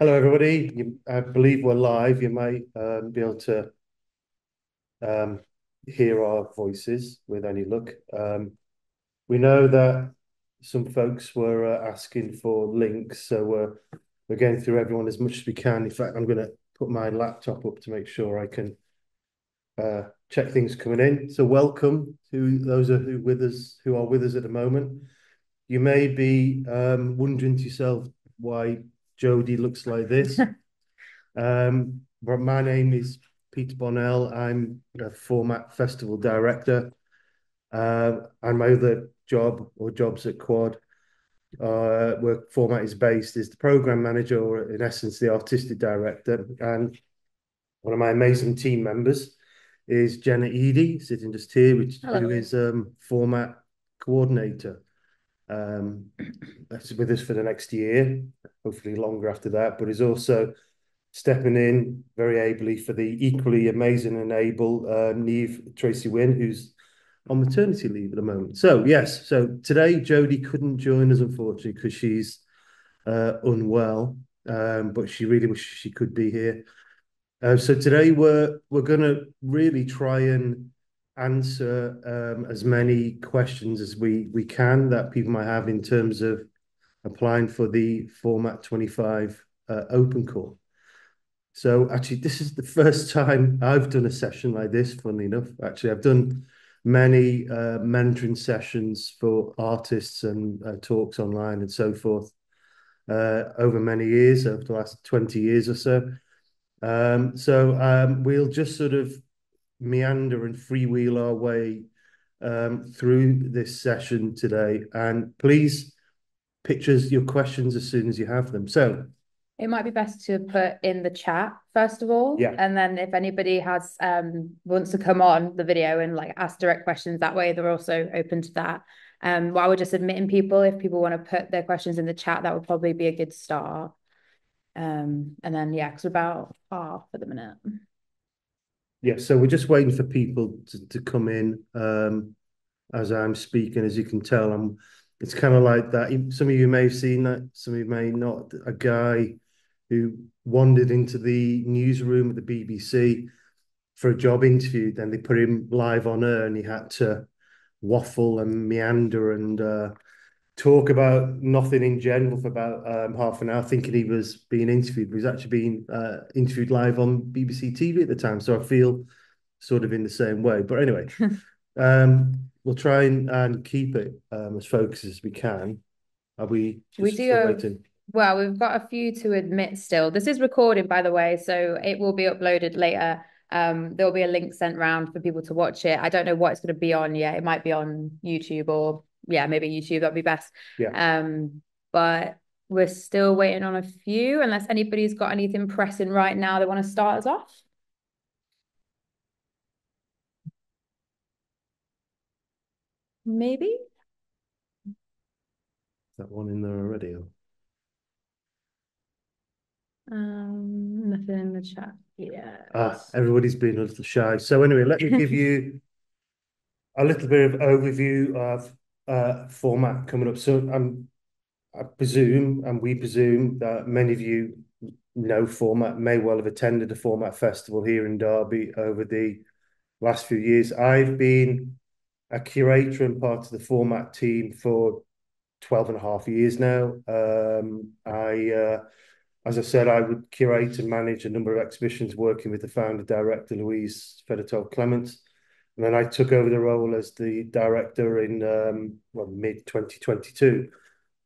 Hello, everybody. I believe we're live. You might um, be able to um, hear our voices with any luck. Um, we know that some folks were uh, asking for links, so we're going through everyone as much as we can. In fact, I'm going to put my laptop up to make sure I can uh, check things coming in. So, welcome to those who with us who are with us at the moment. You may be wondering to yourself why Jody looks like this. um, but my name is Peter Bonnell. I'm a format festival director. Uh, and my other job or jobs at Quad, uh, where format is based, is the program manager, or in essence, the artistic director. And one of my amazing team members is Jenna Eady, sitting just here, which Hello. who is um, format coordinator. Um, that's with us for the next year, hopefully longer after that, but is also stepping in very ably for the equally amazing and able uh, Neve Tracy Wynn, who's on maternity leave at the moment. So yes, so today Jody couldn't join us unfortunately because she's uh, unwell, um, but she really wishes she could be here. Uh, so today we're we're going to really try and answer um, as many questions as we we can that people might have in terms of applying for the Format 25 uh, open call. So actually, this is the first time I've done a session like this, funnily enough. Actually, I've done many uh, mentoring sessions for artists and uh, talks online and so forth uh, over many years, over the last 20 years or so. Um, so um, we'll just sort of meander and freewheel our way um, through this session today. And please pictures your questions as soon as you have them. So it might be best to put in the chat first of all. Yeah. And then if anybody has um wants to come on the video and like ask direct questions that way, they're also open to that. Um while we're just admitting people, if people want to put their questions in the chat, that would probably be a good start. Um and then yeah, because about half at the minute. Yeah, so we're just waiting for people to, to come in um, as I'm speaking. As you can tell, I'm. It's kind of like that. Some of you may have seen that. Some of you may not. A guy who wandered into the newsroom at the BBC for a job interview. Then they put him live on air, and he had to waffle and meander and uh, talk about nothing in general for about um, half an hour, thinking he was being interviewed. But he's actually being uh, interviewed live on BBC TV at the time. So I feel sort of in the same way. But anyway, um, we'll try and, and keep it um, as focused as we can. Are we? we do. well, we've got a few to admit still. This is recorded, by the way, so it will be uploaded later. Um, there'll be a link sent round for people to watch it. I don't know what it's going to be on yet. It might be on YouTube or yeah, maybe YouTube, that'd be best. Yeah. Um, but we're still waiting on a few, unless anybody's got anything pressing right now they want to start us off. Maybe. Is that one in there already? Or? Um, nothing in the chat. Yeah. Ah, everybody's been a little shy. So anyway, let me give you a little bit of overview of uh, format coming up. So I'm, I presume, and we presume that many of you know format, may well have attended a format festival here in Derby over the last few years. I've been a curator and part of the format team for 12 and a half years now. Um, I, uh, as I said, I would curate and manage a number of exhibitions working with the founder director, Louise Fedotov Clements. And then I took over the role as the director in um, well, mid 2022.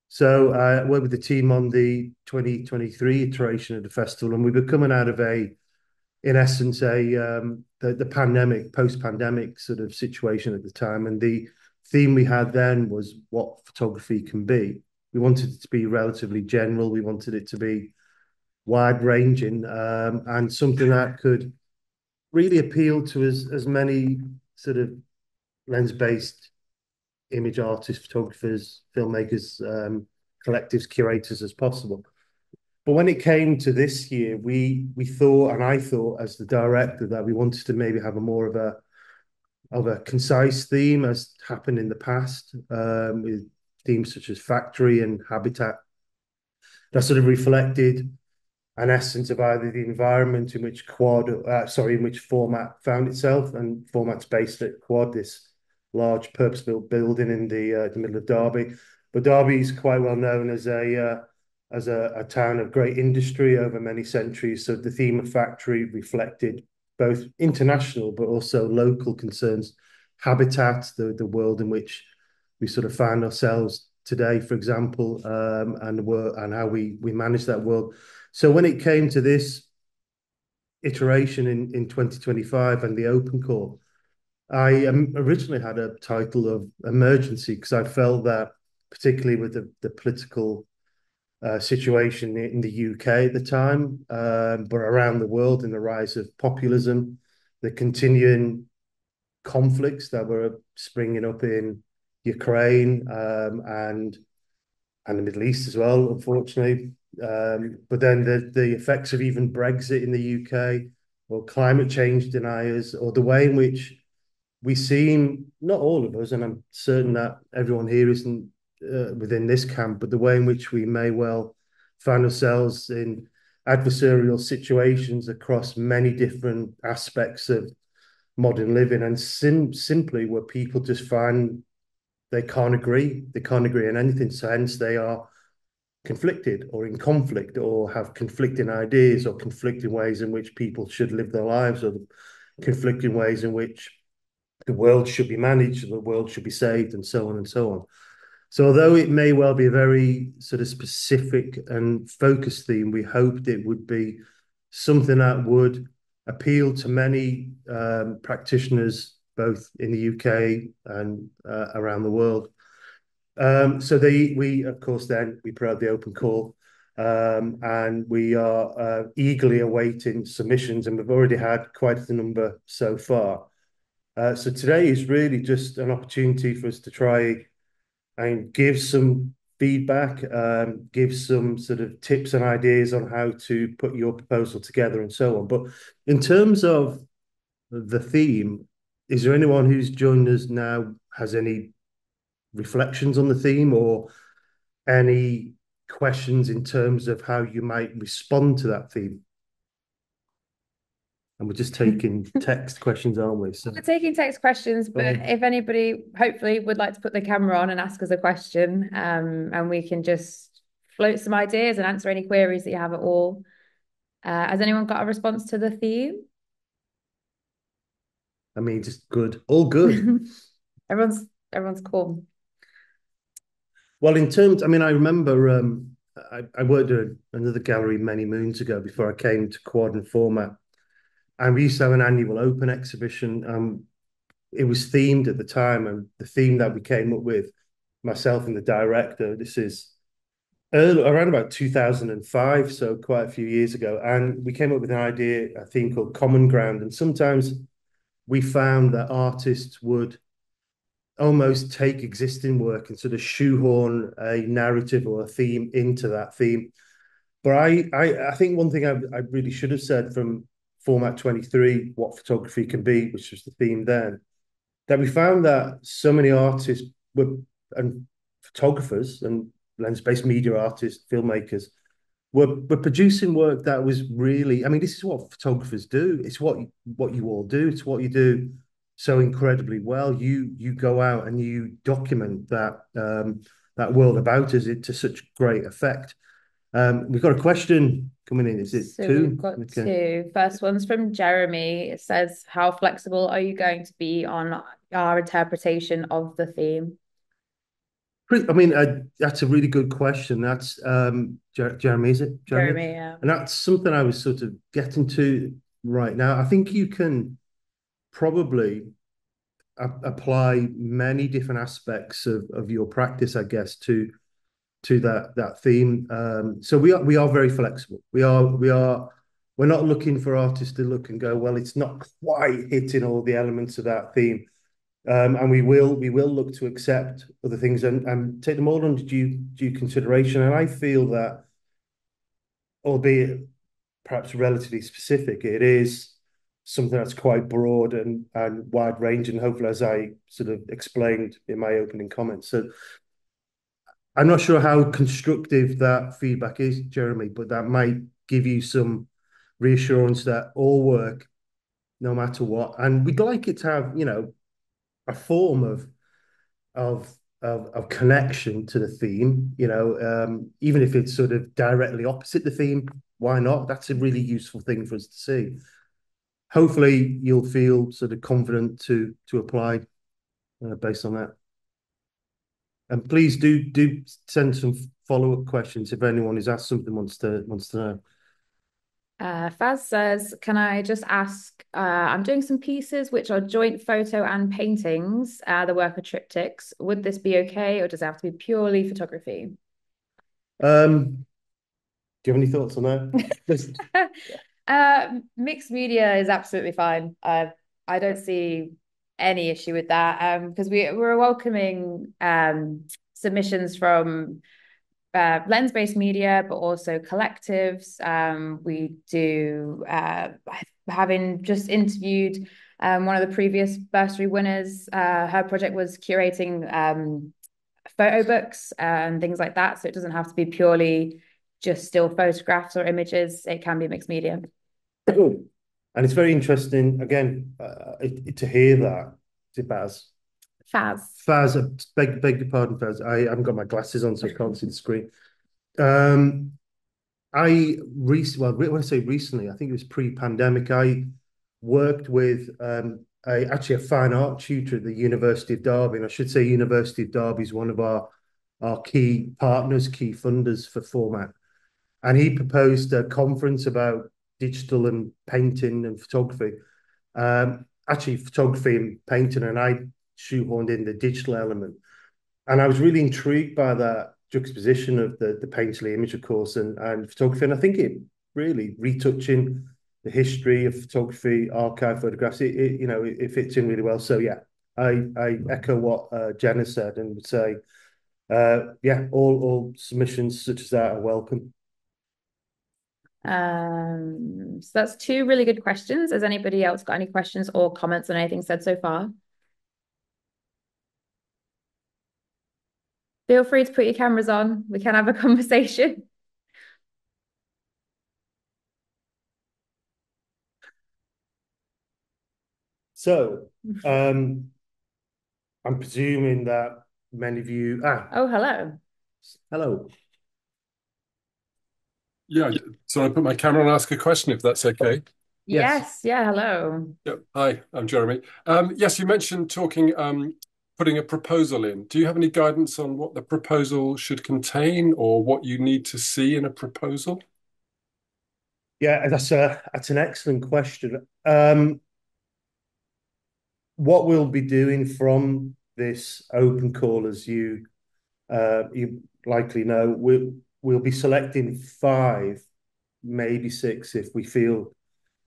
So I worked with the team on the 2023 iteration of the festival, and we were coming out of a, in essence, a um, the, the pandemic, post-pandemic sort of situation at the time, and the theme we had then was what photography can be. We wanted it to be relatively general. We wanted it to be wide-ranging um, and something that could really appeal to as as many sort of lens-based image artists, photographers, filmmakers, um, collectives, curators as possible. But when it came to this year, we we thought, and I thought as the director, that we wanted to maybe have a more of a of a concise theme as happened in the past, um, with themes such as factory and habitat that sort of reflected an essence of either the environment in which Quad, uh, sorry, in which Format found itself, and Format's based at Quad, this large purpose-built building in the uh, the middle of Derby. But Derby is quite well known as a uh, as a, a town of great industry over many centuries. So the theme of factory reflected both international but also local concerns, habitat, the the world in which we sort of find ourselves today, for example, um, and and how we we manage that world. So when it came to this iteration in in 2025 and the open call, I um, originally had a title of emergency because I felt that particularly with the the political uh, situation in the UK at the time, um, but around the world in the rise of populism, the continuing conflicts that were springing up in Ukraine um, and and the Middle East as well, unfortunately. Um, but then the the effects of even Brexit in the UK, or climate change deniers, or the way in which we seem, not all of us, and I'm certain that everyone here isn't uh, within this camp, but the way in which we may well find ourselves in adversarial situations across many different aspects of modern living, and sim- simply where people just find they can't agree. They can't agree on anything. So hence they are conflicted or in conflict or have conflicting ideas or conflicting ways in which people should live their lives or conflicting ways in which the world should be managed, the world should be saved, and so on and so on. So although it may well be a very sort of specific and focused theme, we hoped it would be something that would appeal to many um, practitioners both in the UK and uh, around the world. Um, so they, we of course then we put out the open call, um, and we are uh, eagerly awaiting submissions, and we've already had quite a number so far. Uh, so today is really just an opportunity for us to try and give some feedback, um, give some sort of tips and ideas on how to put your proposal together and so on. But in terms of the theme, is there anyone who's joined us now has any reflections on the theme or any questions in terms of how you might respond to that theme? And we're just taking text questions, aren't we? So we're taking text questions, but um, if anybody hopefully would like to put the camera on and ask us a question, um, and we can just float some ideas and answer any queries that you have at all. Uh, has anyone got a response to the theme? I mean, just good, all good. everyone's everyone's cool. Well, in terms, I mean, I remember um, I, I worked at another gallery many moons ago before I came to Quad and Format, and we used to have an annual open exhibition. Um, it was themed at the time, and the theme that we came up with, myself and the director, this is early, around about 2005, so quite a few years ago, and we came up with an idea, a theme called Common Ground, and sometimes we found that artists would almost take existing work and sort of shoehorn a narrative or a theme into that theme. But I, I, I think one thing I, I really should have said from format 23, what photography can be, which was the theme then, that we found that so many artists were and photographers and lens-based media artists, filmmakers we're, we're producing work that was really i mean this is what photographers do it's what what you all do it's what you do so incredibly well you you go out and you document that um that world about us it to such great effect um we've got a question coming in is it so two we've got okay. two first one's from jeremy it says how flexible are you going to be on our interpretation of the theme I mean, uh, that's a really good question. That's um, Jer- Jeremy, is it? Jeremy? Jeremy, yeah. And that's something I was sort of getting to right now. I think you can probably apply many different aspects of, of your practice, I guess, to to that that theme. Um, so we are we are very flexible. We are we are we're not looking for artists to look and go, well, it's not quite hitting all the elements of that theme. Um, and we will we will look to accept other things and, and take them all under due due consideration. And I feel that, albeit perhaps relatively specific, it is something that's quite broad and and wide ranging, hopefully, as I sort of explained in my opening comments, so I'm not sure how constructive that feedback is, Jeremy, but that might give you some reassurance that all work, no matter what. And we'd like it to have, you know, a form of of of, of connection to the theme. You know, um, even if it's sort of directly opposite the theme, why not? That's a really useful thing for us to see. Hopefully, you'll feel sort of confident to to apply uh, based on that. And please do do send some follow up questions if anyone has asked something wants to wants to know. Uh, Faz says, can I just ask? Uh, I'm doing some pieces which are joint photo and paintings. Uh, the work of triptychs. Would this be okay, or does it have to be purely photography? Um, do you have any thoughts on that? uh, mixed media is absolutely fine. Uh, I don't see any issue with that because um, we we're welcoming um, submissions from uh, lens-based media, but also collectives. Um, we do uh, having just interviewed um, one of the previous bursary winners. Uh, her project was curating um, photo books and things like that. So it doesn't have to be purely just still photographs or images. It can be mixed media. Good. And it's very interesting, again, uh, to hear that. It Baz? Faz. Faz, beg, beg your pardon, Faz. I haven't got my glasses on, so I can't see the screen. Um, I recently, well, when I say recently, I think it was pre-pandemic. I worked with um, a, actually a fine art tutor at the University of Derby, and I should say University of Derby is one of our our key partners, key funders for format. And he proposed a conference about digital and painting and photography. Um, actually, photography and painting, and I shoehorned in the digital element. And I was really intrigued by that juxtaposition of the the painterly image, of course, and and photography. And I think it really retouching the history of photography, archive photographs. It, it you know it, it, fits in really well. So yeah, I I echo what uh, Jenna said and would say, uh, yeah, all all submissions such as that are welcome. Um, so that's two really good questions. Has anybody else got any questions or comments on anything said so far? Feel free to put your cameras on. We can have a conversation. So, um, I'm presuming that many of you. Ah, oh, hello. Hello. Yeah, so I put my camera and ask a question if that's okay. Yes, yeah, hello. Yeah, hi, I'm Jeremy. Um, yes, you mentioned talking, um, putting a proposal in. Do you have any guidance on what the proposal should contain or what you need to see in a proposal? Yeah, that's a that's an excellent question. Um, what we'll be doing from this open call, as you uh, you likely know, we'll we'll be selecting five, maybe six, if we feel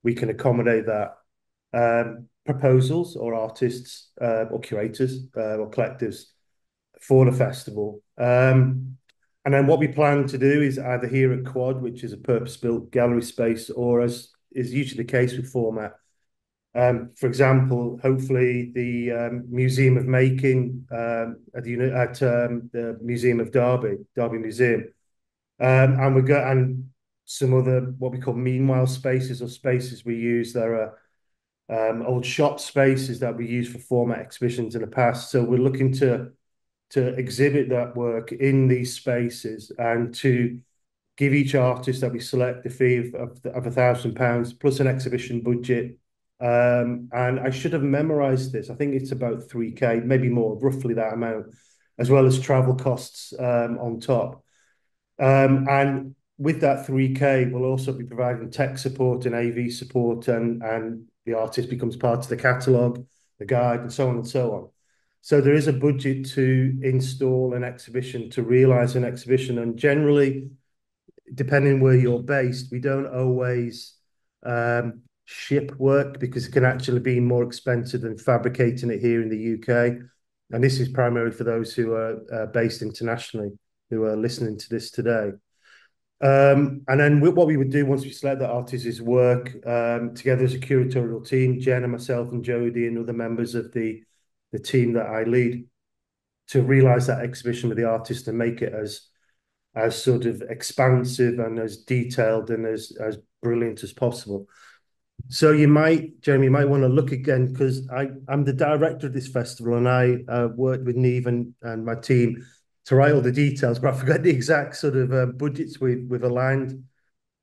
we can accommodate that. Um, proposals or artists uh, or curators uh, or collectives for the festival. Um, and then what we plan to do is either here at Quad, which is a purpose-built gallery space, or as is usually the case with format. Um, for example, hopefully the um, Museum of Making um, at, the, at um, the Museum of Derby, Derby Museum, um, and we got and some other what we call meanwhile spaces or spaces we use. There are um, old shop spaces that we use for format exhibitions in the past. So we're looking to to exhibit that work in these spaces and to give each artist that we select a fee of, a thousand pounds plus an exhibition budget. Um, and I should have memorized this. I think it's about 3k, maybe more, roughly that amount, as well as travel costs um, on top. Um, and with that 3K, we'll also be providing tech support and AV support, and and the artist becomes part of the catalogue, the guide, and so on and so on. So there is a budget to install an exhibition, to realise an exhibition, and generally, depending where you're based, we don't always um, ship work because it can actually be more expensive than fabricating it here in the UK. And this is primarily for those who are uh, based internationally who are listening to this today. Um, and then what we would do once we select the artist is work um, together as a curatorial team, Jen and myself and Jody and other members of the, the team that I lead to realize that exhibition with the artist and make it as as sort of expansive and as detailed and as as brilliant as possible. So you might, Jeremy, you might want to look again because I I'm the director of this festival and I uh, worked with Neve and, and my team to write all the details, but I forgot the exact sort of uh, budgets we've we've aligned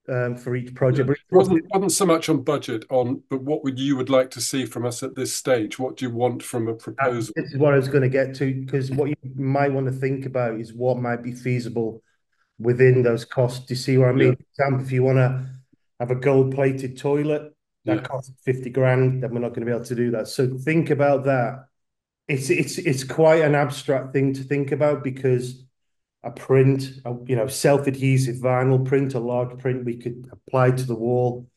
um, for each project. Yeah. It wasn't wasn't so much on budget on, but what would you would like to see from us at this stage? What do you want from a proposal? This is what I was going to get to because what you might want to think about is what might be feasible within those costs. Do you see what I mean? Yeah. For example, if you want to have a gold-plated toilet that Yeah. costs 50 grand, then we're not going to be able to do that. So think about that. It's it's it's quite an abstract thing to think about because a print, a, you know, self-adhesive vinyl print, a large print we could apply to the wall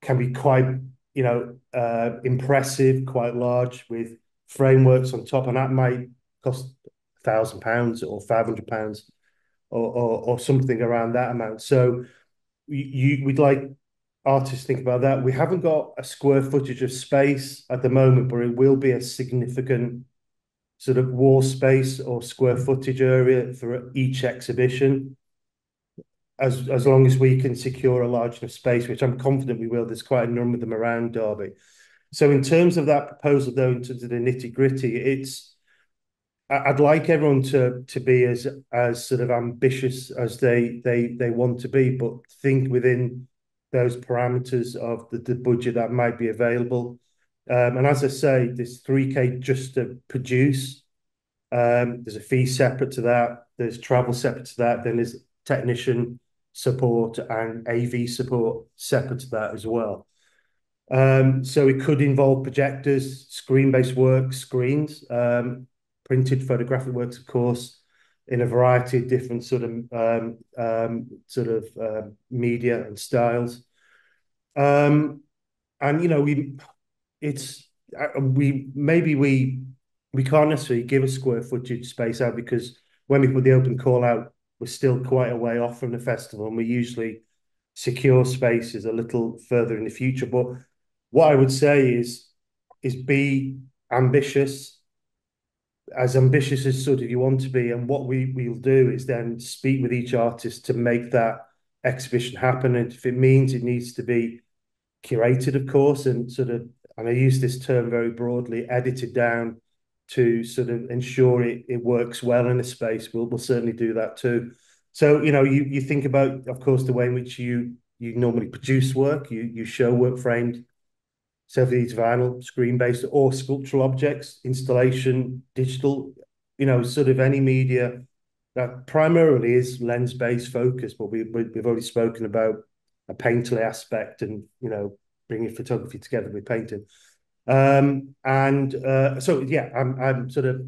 can be quite, you know, uh, impressive, quite large with frameworks on top, and that might cost a thousand pounds or five hundred pounds or, or something around that amount. So you, we'd like artists think about that. We haven't got a square footage of space at the moment, but it will be a significant sort of wall space or square footage area for each exhibition. As as long as we can secure a large enough space, which I'm confident we will. There's quite a number of them around Derby. So in terms of that proposal, though, in terms of the nitty gritty, it's I'd like everyone to to be as as sort of ambitious as they they they want to be, but think within those parameters of the, budget that might be available. Um, and as I say, this 3K just to produce. Um, there's a fee separate to that. There's travel separate to that. Then there's technician support and AV support separate to that as well. Um, so it could involve projectors, screen-based work, screens, printed photographic works, of course, in a variety of different sort of um, um, sort of uh, media and styles. Um, and you know, we it's uh, we maybe we we can't necessarily give a square footage space out because when we put the open call out, we're still quite a way off from the festival, and we usually secure spaces a little further in the future. But what I would say is is be ambitious, as ambitious as sort of you want to be, and what we we'll do is then speak with each artist to make that exhibition happen. And if it means it needs to be curated, of course, and sort of, and I use this term very broadly, edited down to sort of ensure it, it works well in a space, we'll we'll certainly do that too. So, you know, you you think about, of course, the way in which you you normally produce work, you you show work framed, self-adhesive vinyl, screen-based, or sculptural objects, installation, digital, you know, sort of any media that primarily is lens-based focus, but we, we we've already spoken about a painterly aspect and you know bringing photography together with painting. Um, and uh, so yeah, I'm I'm sort of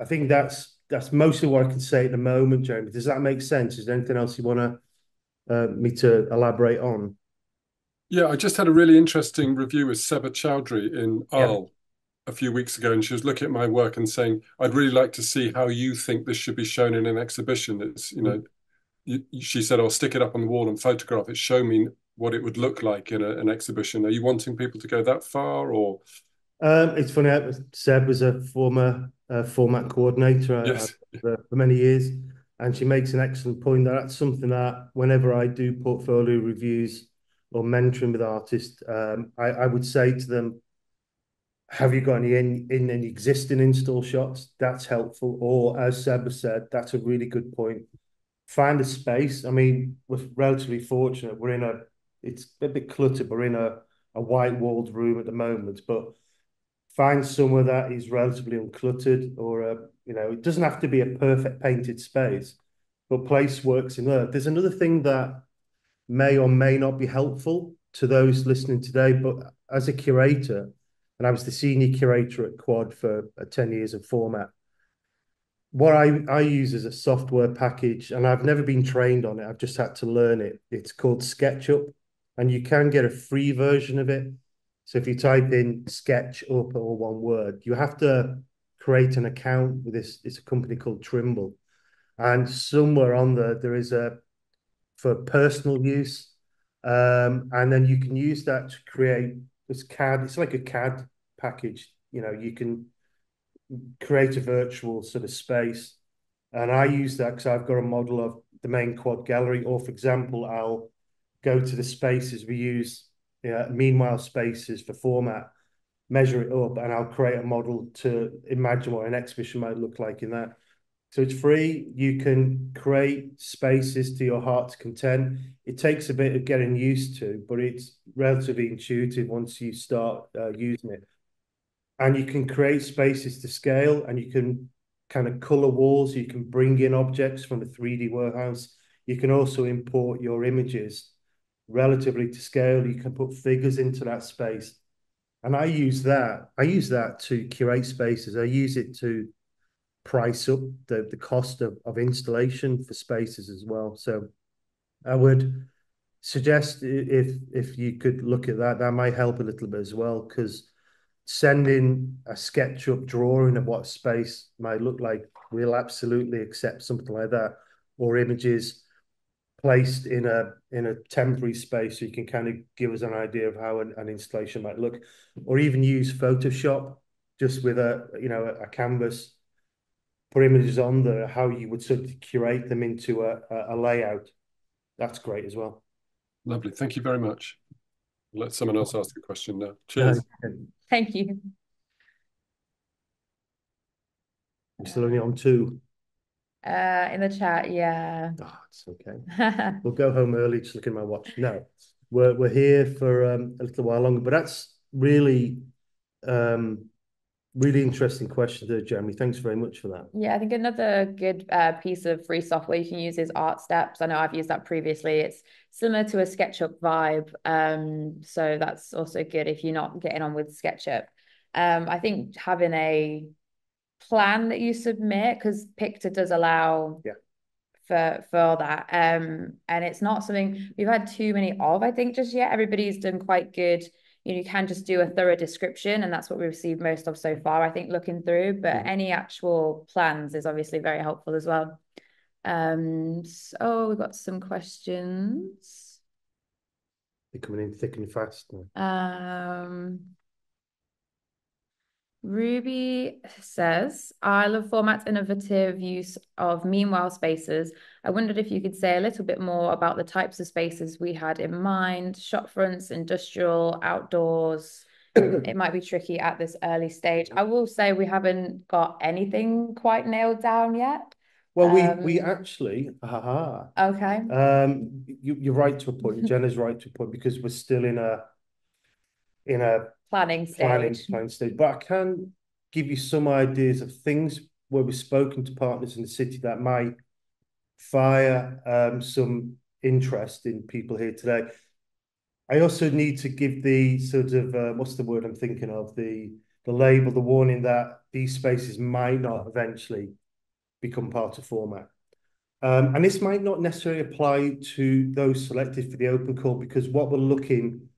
I think that's that's mostly what I can say at the moment, Jeremy. Does that make sense? Is there anything else you want uh, me to elaborate on? Yeah, I just had a really interesting review with Seba Chowdhury in Arles a few weeks ago, and she was looking at my work and saying, "I'd really like to see how you think this should be shown in an exhibition." It's you know, you, she said, "I'll stick it up on the wall and photograph it. Show me what it would look like in a, an exhibition." Are you wanting people to go that far, or Um, it's funny. uh, Seb was a former uh, format coordinator uh, yes, for, for many years, and she makes an excellent point that that's something that whenever I do portfolio reviews or mentoring with artists, um, I, I would say to them, "Have you got any in, in any existing install shots? That's helpful." Or as Seb said, that's a really good point. Find a space. I mean, we're relatively fortunate. We're in a it's a bit cluttered. We're in a a white walled room at the moment, but find somewhere that is relatively uncluttered or a, you know, it doesn't have to be a perfect painted space, but place works in there. There's another thing that may or may not be helpful to those listening today, but as a curator, and I was the senior curator at Quad for uh, 10 years of format, what I, I use as a software package, and I've never been trained on it, I've just had to learn it. It's called SketchUp, and you can get a free version of it. So if you type in SketchUp or one word, you have to create an account with this. It's a company called Trimble, and somewhere on there there is a for personal use, um, and then you can use that to create this CAD. It's like a CAD package. You know, you can create a virtual sort of space, and I use that because I've got a model of the main quad gallery, or for example, I'll go to the spaces we use, yeah, meanwhile spaces for format, measure it up, and I'll create a model to imagine what an exhibition might look like in that. So it's free. You can create spaces to your heart's content. It takes a bit of getting used to, but it's relatively intuitive once you start uh, using it. And you can create spaces to scale, and you can kind of color walls. You can bring in objects from a 3D warehouse. You can also import your images relatively to scale. You can put figures into that space. And I use that. I use that to curate spaces. I use it to price up the, the cost of, of installation for spaces as well. So I would suggest if if you could look at that, that might help a little bit as well, because sending a SketchUp drawing of what space might look like, we'll absolutely accept something like that, or images placed in a in a temporary space so you can kind of give us an idea of how an, an installation might look or even use photoshop just with a you know a, a canvas put images on there how you would sort of curate them into a, a, a layout that's great as well lovely thank you very much let someone else ask a question now cheers thank you i'm still only on two uh, in the chat, yeah. Oh, it's okay. we'll go home early. Just looking at my watch. No, we're we're here for um, a little while longer, but that's really, um, really interesting question there, Jeremy. Thanks very much for that. Yeah, I think another good uh, piece of free software you can use is Artsteps. I know I've used that previously. It's similar to a SketchUp vibe, um, so that's also good if you're not getting on with SketchUp. Um, I think having a plan that you submit because Picter does allow yeah. for for that. Um, and it's not something we've had too many of, I think, just yet. Everybody's done quite good. You know, you can just do a thorough description, and that's what we've received most of so far, I think, looking through. But mm-hmm. any actual plans is obviously very helpful as well. Um, so we've got some questions. They're coming in thick and fast. Now. Um Ruby says, I love Format's innovative use of meanwhile spaces. I wondered if you could say a little bit more about the types of spaces we had in mind, shop fronts, industrial, outdoors. it might be tricky at this early stage. I will say we haven't got anything quite nailed down yet. Well, we um, we actually, haha. Okay. Um, you, you're right to a point. Jenna's right to a point because we're still in a in a planning stage. Planning, planning stage. But I can give you some ideas of things where we've spoken to partners in the city that might fire um, some interest in people here today. I also need to give the sort of uh, what's the word I'm thinking of the the label, the warning that these spaces might not eventually become part of format. Um, and this might not necessarily apply to those selected for the open call because what we're looking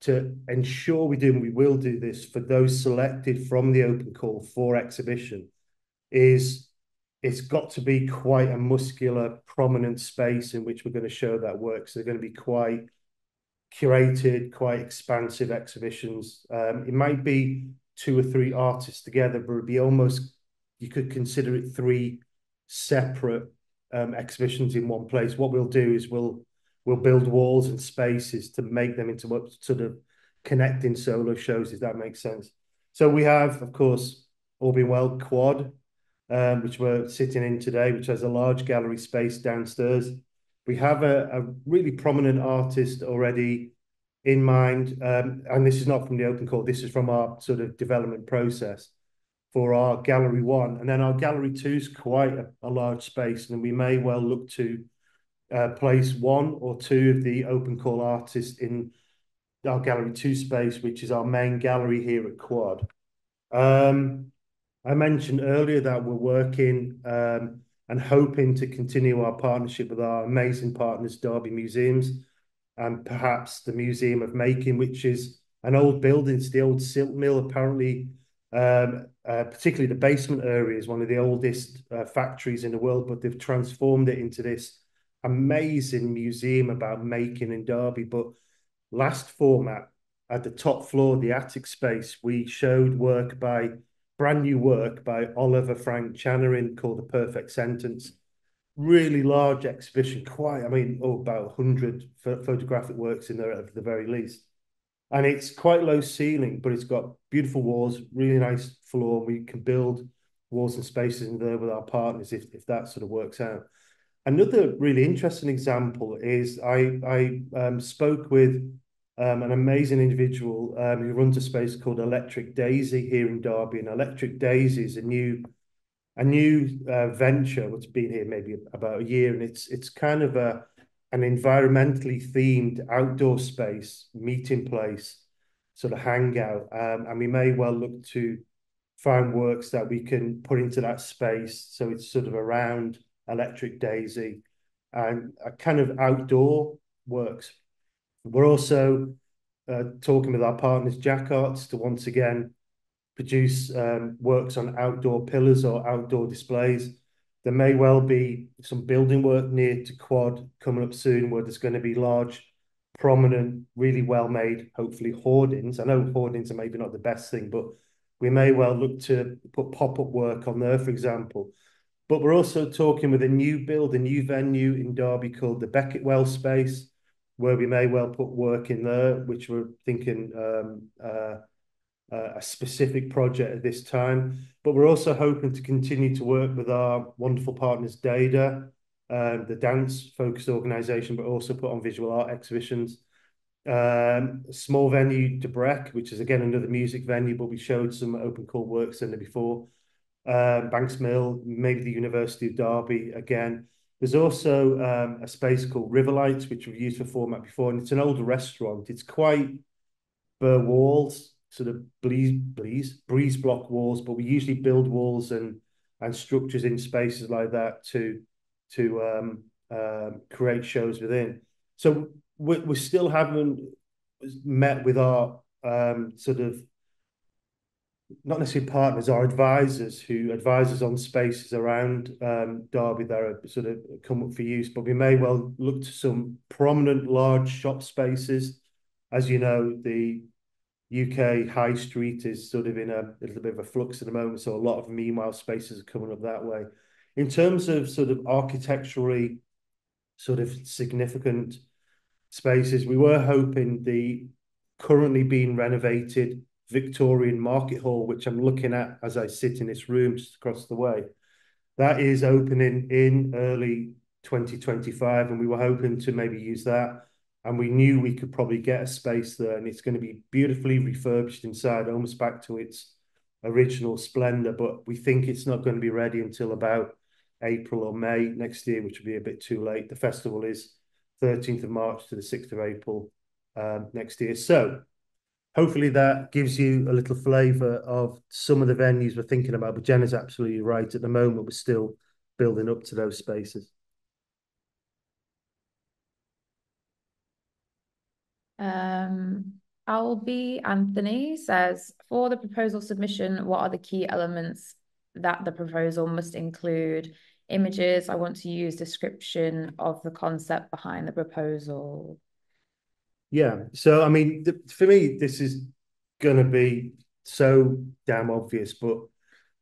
to ensure we do, and we will do this for those selected from the open call for exhibition, is it's got to be quite a muscular, prominent space in which we're going to show that work. So they're going to be quite curated, quite expansive exhibitions. Um, it might be two or three artists together, but it'd be almost, you could consider it three separate um, exhibitions in one place. What we'll do is we'll we'll build walls and spaces to make them into what sort of connecting solo shows, if that makes sense. So we have, of course, all been well quad, um, which we're sitting in today, which has a large gallery space downstairs. We have a, a really prominent artist already in mind, um, and this is not from the open call, this is from our sort of development process for our gallery one. And then our gallery two is quite a, a large space, and we may well look to uh, place one or two of the open call artists in our gallery two space, which is our main gallery here at Quad. Um, I mentioned earlier that we're working um, and hoping to continue our partnership with our amazing partners, Derby Museums, and perhaps the Museum of Making, which is an old building. It's the old silk mill, apparently. Um, uh, particularly the basement area is one of the oldest uh, factories in the world, but they've transformed it into this amazing museum about making in Derby. But last format at the top floor, the attic space, we showed work by brand new work by Oliver Frank Chanarin called The Perfect Sentence. really large exhibition, quite, I mean, oh, about 100 photographic works in there at the very least. And it's quite low ceiling, but it's got beautiful walls, really nice floor. We can build walls and spaces in there with our partners if, if that sort of works out. Another really interesting example is I, I um, spoke with um, an amazing individual um, who runs a space called Electric Daisy here in Derby. And Electric Daisy is a new a new uh, venture which has been here maybe about a year, and it's it's kind of a an environmentally themed outdoor space, meeting place, sort of hangout. Um, and we may well look to find works that we can put into that space. So it's sort of around Electric Daisy and a kind of outdoor works. We're also uh, talking with our partners, Jack Arts, to once again produce um, works on outdoor pillars or outdoor displays. There may well be some building work near to Quad coming up soon where there's going to be large, prominent, really well-made, hopefully hoardings. I know hoardings are maybe not the best thing, but we may well look to put pop-up work on there, for example. But we're also talking with a new build, a new venue in Derby called the Becketwell Space, where we may well put work in there, which we're thinking um, uh, uh, a specific project at this time. But we're also hoping to continue to work with our wonderful partners, Déda, um, the dance-focused organization, but also put on visual art exhibitions. Um, small venue, Dubrek, which is again another music venue, but we showed some open call works in there before. Um, Banks Mill, maybe the University of Derby again. There's also um, a space called Riverlights, which we've used for format before, and it's an older restaurant. It's quite bare walls, sort of breeze, breeze, breeze block walls, but we usually build walls and and structures in spaces like that to to um, uh, create shows within. So we, we still haven't met with our um, sort of not necessarily partners, our advisors who advise us on spaces around um, Derby that are sort of come up for use. But we may well look to some prominent large shop spaces. As you know, the UK high street is sort of in a, a little bit of a flux at the moment, so a lot of meanwhile spaces are coming up that way. In terms of sort of architecturally sort of significant spaces, we were hoping the currently being renovated Victorian Market Hall, which I'm looking at as I sit in this room just across the way, that is opening in early 2025, and we were hoping to maybe use that. And we knew we could probably get a space there and it's going to be beautifully refurbished inside almost back to its original splendor. But we think it's not going to be ready until about April or May next year which would be a bit too late. The festival is 13th of March to the 6th of April um, next year. So hopefully that gives you a little flavor of some of the venues we're thinking about but Jen is absolutely right at the moment we're still building up to those spaces Um, Albie Anthony says, for the proposal submission, what are the key elements that the proposal must include? Images, I want to use description of the concept behind the proposal. Yeah, so I mean, the, for me, this is going to be so damn obvious, but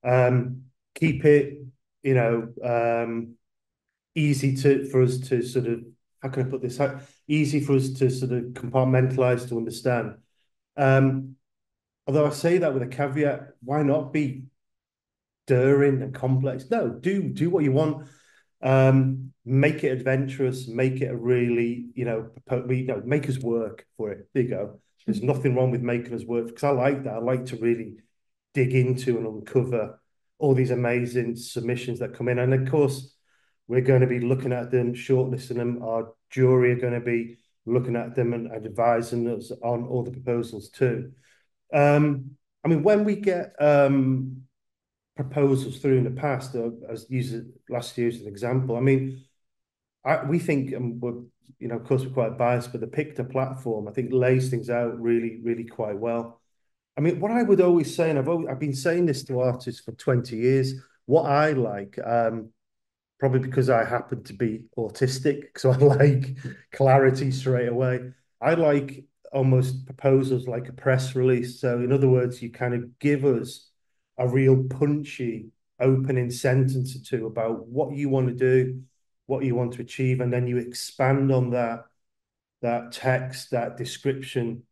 um, keep it, you know, um, easy to for us to sort of how can I put this? How, easy for us to sort of compartmentalize to understand. Um, although I say that with a caveat, why not be daring and complex? No, do do what you want. Um, make it adventurous. Make it a really, you know, we you know, make us work for it. There you go. There's nothing wrong with making us work because I like that. I like to really dig into and uncover all these amazing submissions that come in, and of course we're going to be looking at them, shortlisting them. Our jury are going to be looking at them and advising us on all the proposals too. Um, I mean, when we get um, proposals through in the past, uh, as use last year as an example, I mean, I, we think, and we're, you know, of course, we're quite biased, but the Picter platform, I think, lays things out really, really quite well. I mean, what I would always say, and I've always, I've been saying this to artists for 20 years, what I like, um, probably because I happen to be autistic, so I like clarity straight away. I like almost proposals like a press release. So, in other words, you kind of give us a real punchy opening sentence or two about what you want to do, what you want to achieve, and then you expand on that that text, that description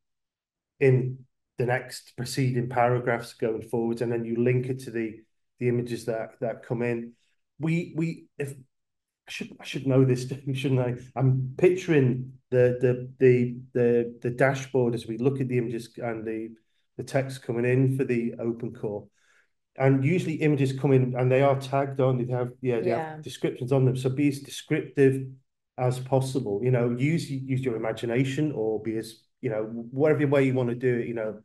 in the next preceding paragraphs going forward, and then you link it to the the images that that come in. We we if I should I should know this, shouldn't I? I'm picturing the the the the the dashboard as we look at the images and the the text coming in for the open call. And usually images come in and they are tagged on, they have yeah, they yeah. have descriptions on them. So be as descriptive as possible. You know, use use your imagination or be as, you know, whatever way you want to do it, you know.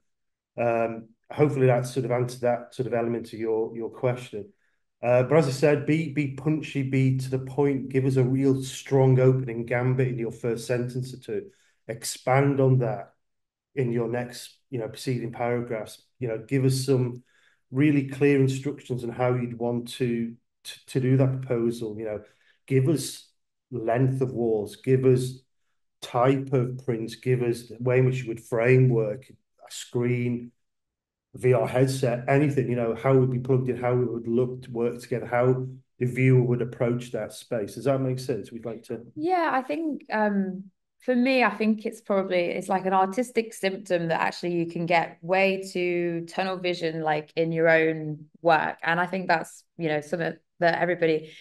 Um, hopefully that sort of answered that sort of element of your your question. Uh, but as I said, be be punchy, be to the point. Give us a real strong opening gambit in your first sentence or two. Expand on that in your next, you know, preceding paragraphs. You know, give us some really clear instructions on how you'd want to to, do that proposal. You know, give us length of walls, give us type of prints, give us the way in which you would framework a screen, VR headset, anything, you know, how it would be plugged in, how it would look to work together, how the viewer would approach that space. Does that make sense? We'd like to. Yeah, I think um, for me, I think it's probably it's like an artistic symptom that actually you can get way to tunnel vision, like in your own work, and I think that's you know something that everybody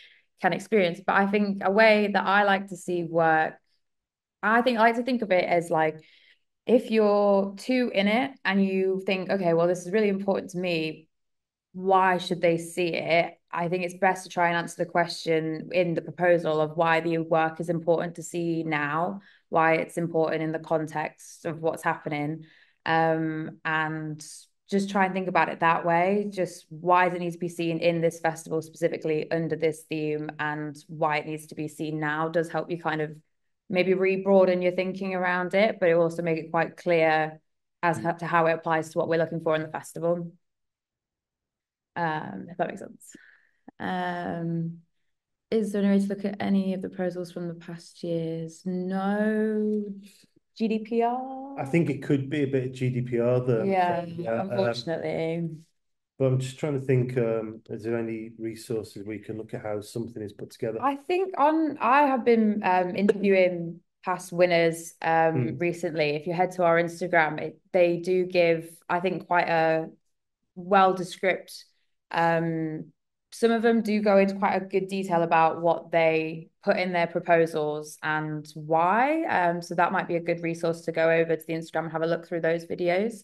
can experience. But I think a way that I like to see work, I think I like to think of it as like if you're too in it and you think, okay, well, this is really important to me, why should they see it? I think it's best to try and answer the question in the proposal of why the work is important to see now, why it's important in the context of what's happening. Um, and just try and think about it that way. Just why does it need to be seen in this festival specifically under this theme and why it needs to be seen now does help you kind of maybe re-broaden your thinking around it, but it also make it quite clear as mm. to how it applies to what we're looking for in the festival. Um, if that makes sense. Um, is there any way to look at any of the proposals from the past years? No. GDPR? I think it could be a bit of GDPR yeah. Um, unfortunately. Um, but I'm just trying to think, um, is there any resources we can look at how something is put together? I think on I have been um, interviewing past winners um, mm. recently. If you head to our Instagram, it, they do give, I think, quite a well described. Um, some of them do go into quite a good detail about what they put in their proposals and why. Um, so that might be a good resource to go over to the Instagram and have a look through those videos.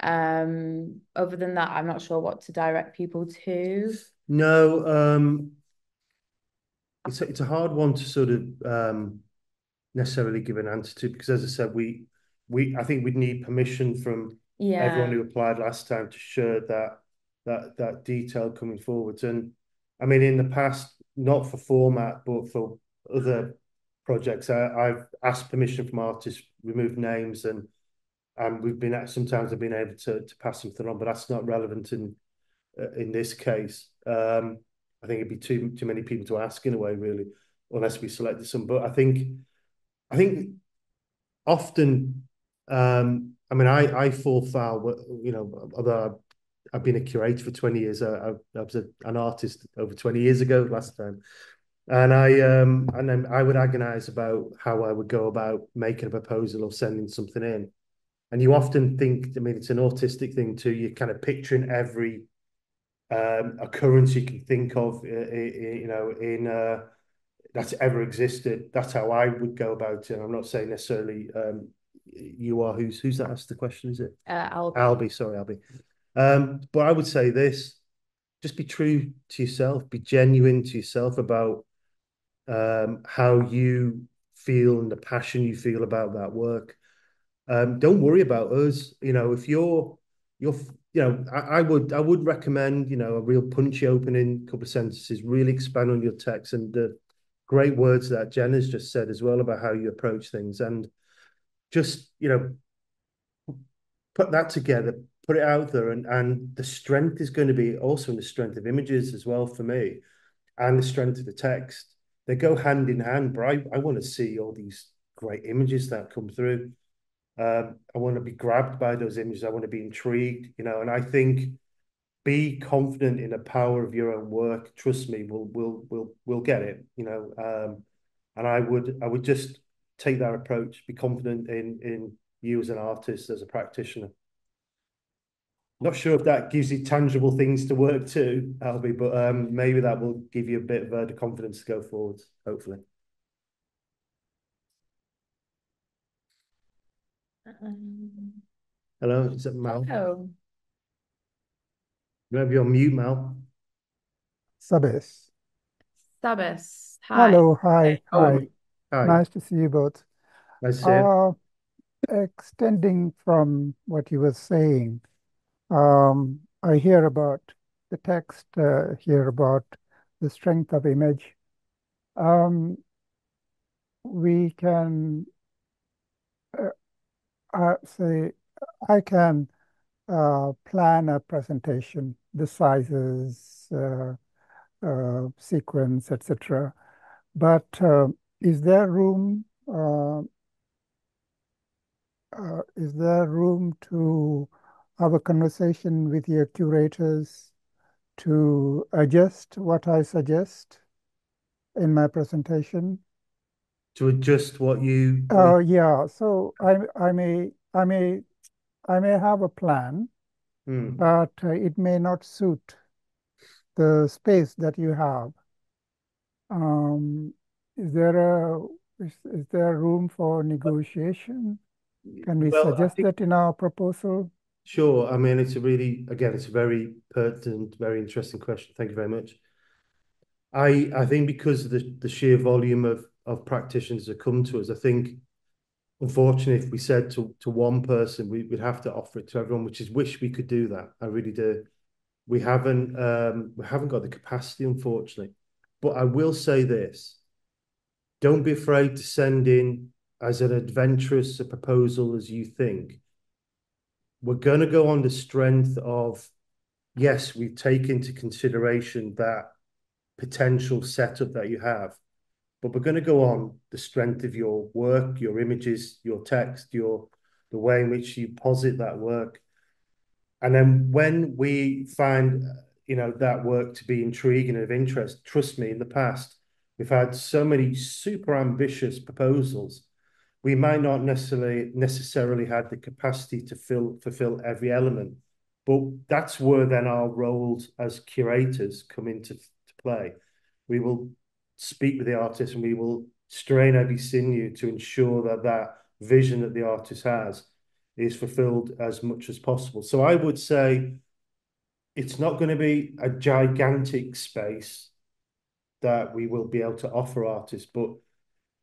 Um, other than that, I'm not sure what to direct people to. No, um, it's a, it's a hard one to sort of um, necessarily give an answer to because, as I said, we we I think we'd need permission from yeah. everyone who applied last time to share that that that detail coming forwards. And I mean, in the past, not for format, but for other projects, I, I've asked permission from artists, removed names, and and we've been at sometimes I've been able to to pass something on, but that's not relevant in uh, in this case. Um, I think it'd be too too many people to ask in a way, really, unless we selected some. But I think I think often, um, I mean, I I fall foul. You know, although I've been a curator for twenty years, I, I was a, an artist over twenty years ago last time. And I um and then I would agonize about how I would go about making a proposal or sending something in and you often think, I mean, it's an autistic thing too. You're kind of picturing every um, occurrence you can think of, uh, you know, in uh, that's ever existed. That's how I would go about it. I'm not saying necessarily um, you are. Who's who's that asked the question? Is it uh, Albie? Albie, sorry, Albie. Um, but I would say this: just be true to yourself. Be genuine to yourself about um, how you feel and the passion you feel about that work um, don't worry about us. You know, if you're you're you know, I, I, would I would recommend, you know, a real punchy opening couple of sentences, really expand on your text and the great words that Jen has just said as well about how you approach things and just, you know, put that together, put it out there and and the strength is going to be also in the strength of images as well for me and the strength of the text. They go hand in hand, but I, I want to see all these great images that come through. Um, I want to be grabbed by those images. I want to be intrigued, you know, and I think be confident in the power of your own work. Trust me, we'll we'll we'll we'll get it. You know, um, and I would I would just take that approach. Be confident in in you as an artist, as a practitioner. Not sure if that gives you tangible things to work to, Albie, but um, maybe that will give you a bit of uh, the confidence to go forward, hopefully. Um, Hello, is that Mal? oh, Maybe you're on mute, Mal. Sabes. Sabas. Hi. Hello, hi, Oh, hi. Hi, Nice to see you both. nice to see you. Uh, extending from what you were saying, um, I hear about the text, uh, hear about the strength of image. Um, we can uh, uh, say, I can uh, plan a presentation, the sizes, uh, uh, sequence, etc. But is there room? Is there room to have a conversation with your curators to adjust what I suggest in my presentation? To adjust what you, Oh, yeah. So I I may I may I may have a plan, Hmm. but uh, it may not suit the space that you have. Um, is there a is, is there room for negotiation? Can we Well, suggest think- that in our proposal? Sure. I mean, it's a really, again, it's a very pertinent, very interesting question. Thank you very much. I I think because of the the sheer volume of of practitioners that come to us, I think unfortunately, if we said to to one person, we would have to offer it to everyone, which is wish we could do that. I really do. We haven't um we haven't got the capacity, unfortunately. But I will say this: don't be afraid to send in as an adventurous a proposal as you think. We're going to go on the strength of, yes, we've taken into consideration that potential setup that you have, but we're going to go on the strength of your work, your images, your text, your the way in which you posit that work. And then when we find, you know, that work to be intriguing and of interest, trust me, in the past, we've had so many super ambitious proposals. We might not necessarily necessarily have the capacity to fill fulfill every element, but that's where then our roles as curators come into to play. We will speak with the artist and we will strain every sinew to ensure that that vision that the artist has is fulfilled as much as possible. So I would say it's not going to be a gigantic space that we will be able to offer artists, but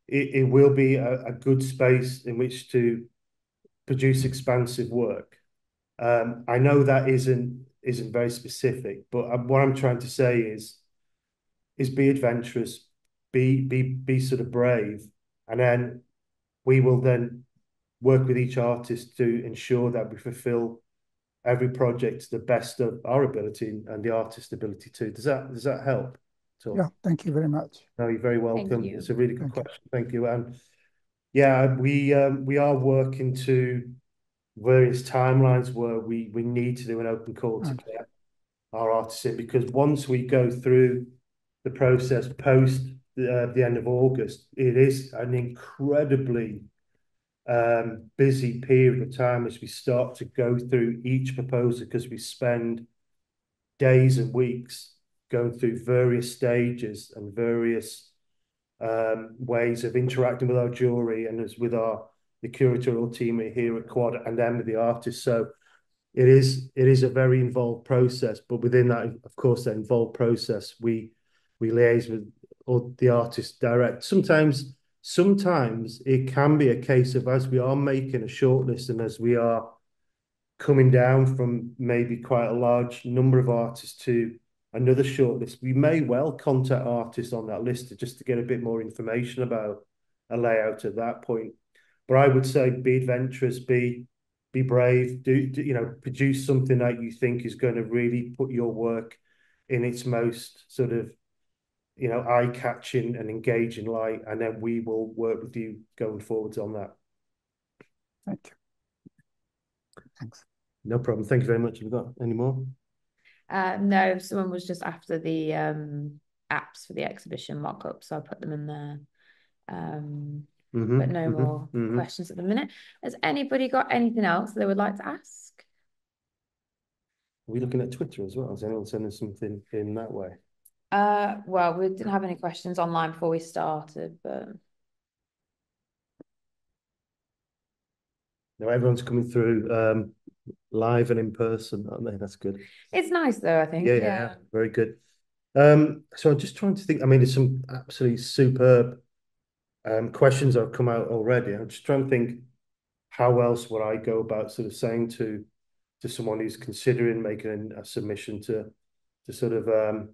it, it will be a, a good space in which to produce expansive work. Um, I know that isn't isn't very specific, but um, what I'm trying to say is is be adventurous, be be be sort of brave, and then we will then work with each artist to ensure that we fulfill every project to the best of our ability and the artist's ability too. Does that does that help? At all? Yeah, thank you very much. No, you're very welcome. you. It's a really good Thank you. question. Thank you. And yeah, we um, we are working to various timelines where we we need to do an open call to Right. get our artists in because once we go through the process post uh, the end of August, it is an incredibly um, busy period of time as we start to go through each proposal because we spend days and weeks going through various stages and various um, ways of interacting with our jury and as with our the curatorial team here at Quad and then with the artists. So it is it is a very involved process, but within that, of course, that involved process, we we liaise with all the artists direct. Sometimes sometimes it can be a case of as we are making a shortlist and as we are coming down from maybe quite a large number of artists to another shortlist, we may well contact artists on that list to just to get a bit more information about a layout at that point. But I would say be adventurous, be be brave, do, do you know, produce something that you think is going to really put your work in its most sort of you know eye-catching and engaging light, and then we will work with you going forwards on that. Thank you. Thanks. No problem. Thank you very much. Have you got any more? Uh, no, someone was just after the um, apps for the exhibition mock-up, so I put them in there. Um, Mhm, but no mhm, more mhm. questions at the minute. Has anybody got anything else they would like to ask? Are we looking at Twitter as well? Is anyone sending something in that way? Uh, well, we didn't have any questions online before we started, but Now everyone's coming through um, live and in person, aren't they? That's good. it's nice though, I think. Yeah, yeah, Yeah. very good. Um, so I'm just trying to think. I mean, there's some absolutely superb um, questions that have come out already. I'm just trying to think how else would I go about sort of saying to to someone who's considering making a submission to to sort of um,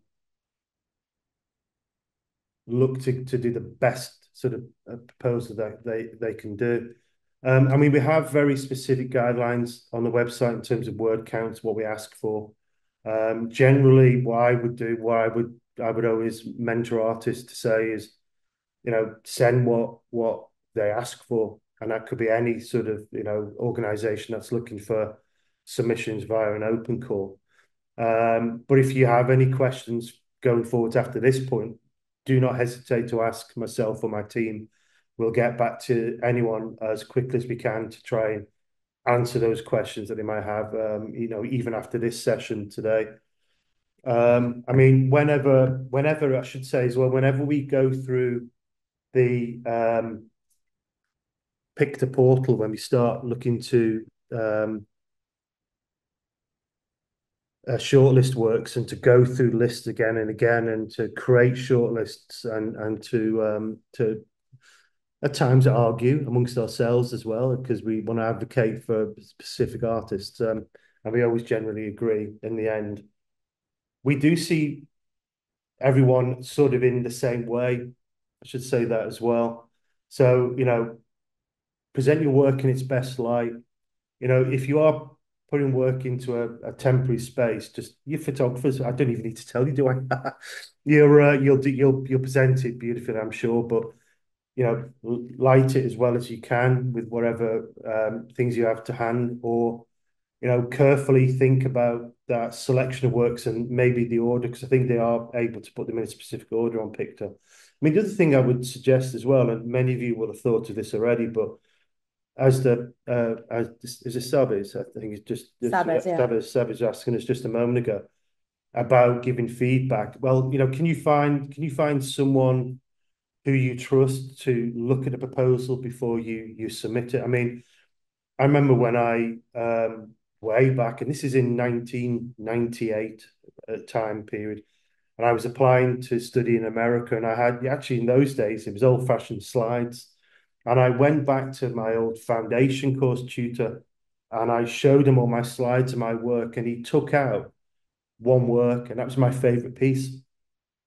look to to do the best sort of uh, proposal that they they can do. Um, I mean, we have very specific guidelines on the website in terms of word counts, what we ask for. Um, generally, what I would do, what I would I would always mentor artists to say is, you know, send what what they ask for, and that could be any sort of you know organization that's looking for submissions via an open call. Um, but if you have any questions going forwards after this point, do not hesitate to ask myself or my team. We'll get back to anyone as quickly as we can to try and answer those questions that they might have, um, you know, even after this session today. Um, I mean, whenever, whenever I should say as well, whenever we go through the um, Picter portal, when we start looking to uh, shortlist works and to go through lists again and again and to create shortlists and and to to at times argue amongst ourselves as well because we want to advocate for specific artists um, and we always generally agree in the end. We do see everyone sort of in the same way. I should say that as well. So, you know, present your work in its best light. You know, if you are putting work into a, a temporary space, just your photographers, I don't even need to tell you, do I? You're uh, you'll do you'll you'll present it beautifully, I'm sure, but you know, light it as well as you can with whatever um, things you have to hand, or you know, carefully think about that selection of works and maybe the order, because I think they are able to put them in a specific order on Picter. I mean, the other thing I would suggest as well, and many of you will have thought of this already, but as the uh, as is it Savage? I think it's just Savage, yeah. Asking us just a moment ago about giving feedback. Well, you know, can you find can you find someone who you trust to look at a proposal before you you submit it? I mean, I remember when I um, way back, and this is in 1998 uh, time period, and I was applying to study in America, and I had actually in those days it was old fashioned slides, and I went back to my old foundation course tutor, and I showed him all my slides and my work, and he took out one work, and that was my favorite piece,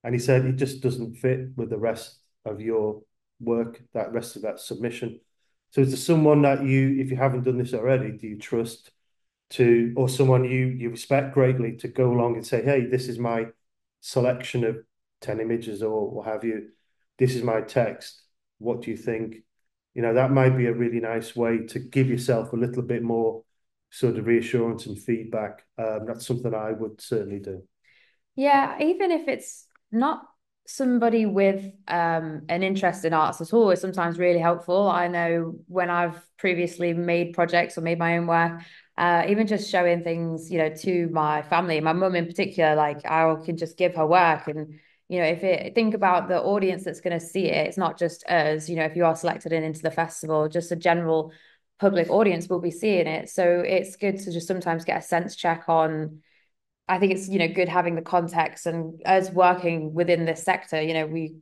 and he said it just doesn't fit with the rest of your work, that rest of that submission. So is there someone that you, if you haven't done this already, do you trust to, or someone you you respect greatly to go along and say, hey, this is my selection of 10 images or what have you. This is my text. What do you think? You know, that might be a really nice way to give yourself a little bit more sort of reassurance and feedback. Um, that's something I would certainly do. Yeah, even if it's not somebody with um, an interest in arts at all is sometimes really helpful. I know when I've previously made projects or made my own work, uh, even just showing things, you know, to my family, my mum in particular, like I can just give her work and you know, if it think about the audience that's going to see it, it's not just us, you know, if you are selected in into the festival, just a general public audience will be seeing it. So it's good to just sometimes get a sense check on I think it's you know good having the context and as working within this sector, you know, we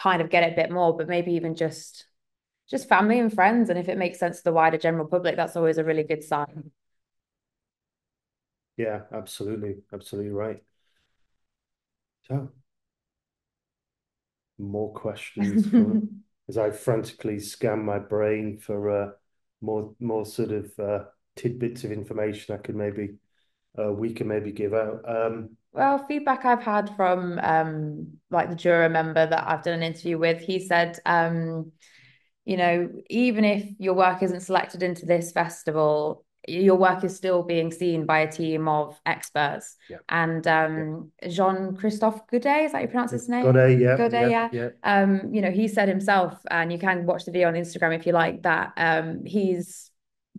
kind of get it a bit more, but maybe even just just family and friends, and if it makes sense to the wider general public, that's always a really good sign. Yeah, absolutely, absolutely right. So, more questions as I frantically scan my brain for uh, more more sort of uh, tidbits of information I could maybe uh, we can maybe give out. Um, Well, feedback I've had from um like the juror member that I've done an interview with, he said, um, you know, even if your work isn't selected into this festival, your work is still being seen by a team of experts. Yeah. And um, Jean Christophe Godet, is that you pronounce his name? Godet, yeah, Godet, yeah, yeah. yeah. Um, you know, he said himself, and you can watch the video on Instagram if you like that. Um, he's